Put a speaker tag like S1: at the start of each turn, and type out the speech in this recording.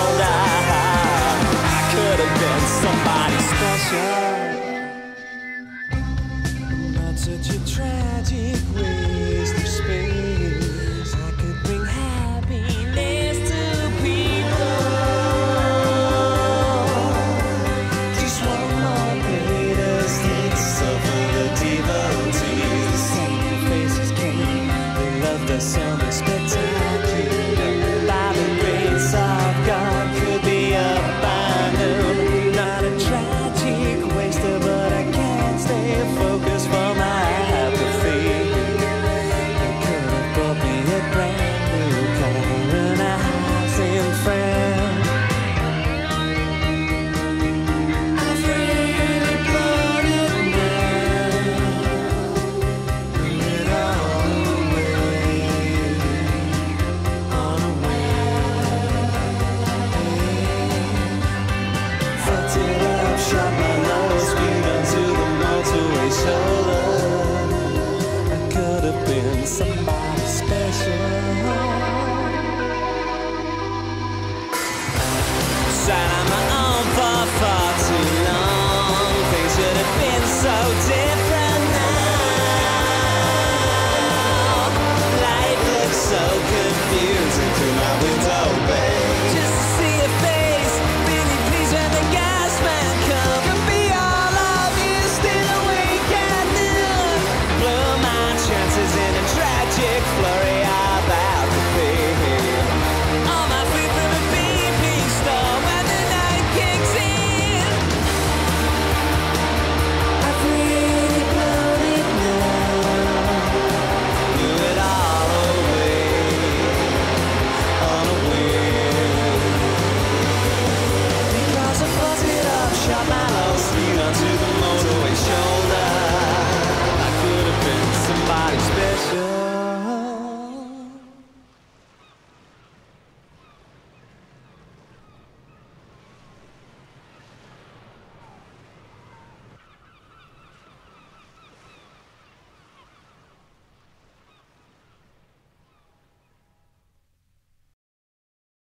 S1: I could have been somebody special. Such a tragic way. I'm an arm.